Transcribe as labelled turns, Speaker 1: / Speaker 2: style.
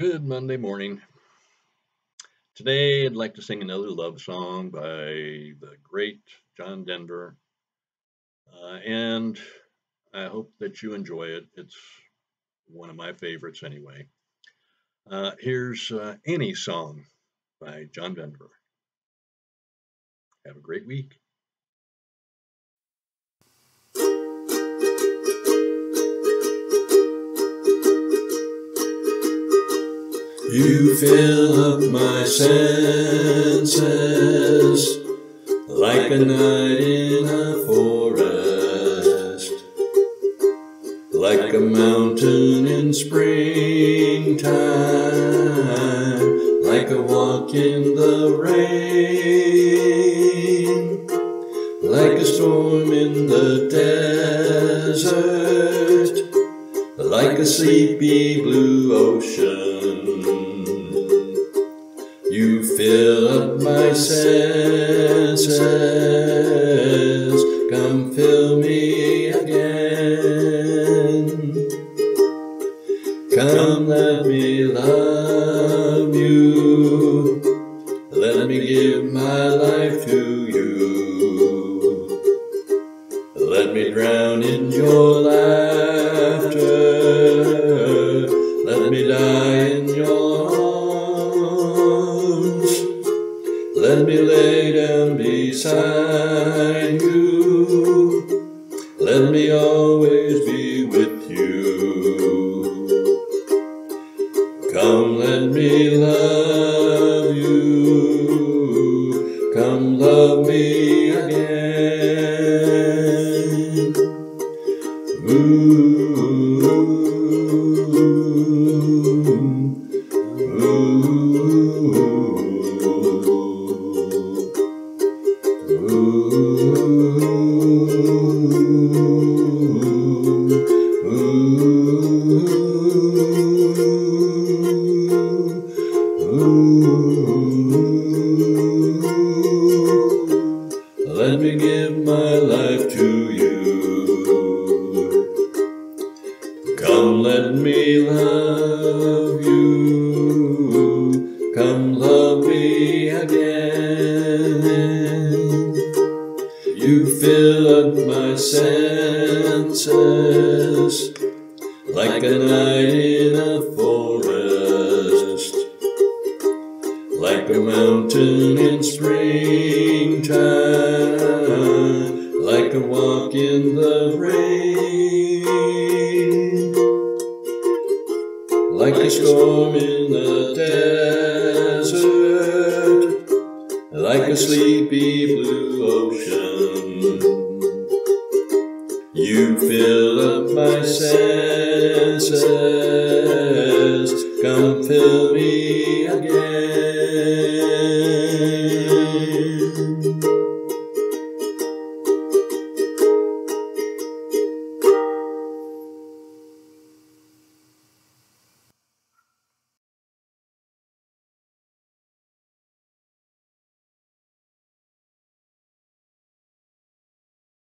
Speaker 1: Monday morning. Today, I'd like to sing another love song by the great John Denver. Uh, and I hope that you enjoy it. It's one of my favorites anyway. Uh, here's uh, Annie's Song by John Denver. Have a great week.
Speaker 2: You fill up my senses like a night in a forest, like a mountain in springtime, like a walk in the rain, like a storm in the desert, a sleepy blue ocean. You fill up my senses, come fill me again. Come let me love you, let me give my life to you. Let me drown in your laughter, die in your arms. Let me lay down beside you. Let me always be with you. Come, let me love you. Come, love me again. Ooh, Me give my life to you. Come, let me love you. Come, love me again. You fill up my senses like a night in a forest, like a mountain in springtime, storm in the desert, like a sleepy blue ocean. You fill up my senses, come fill me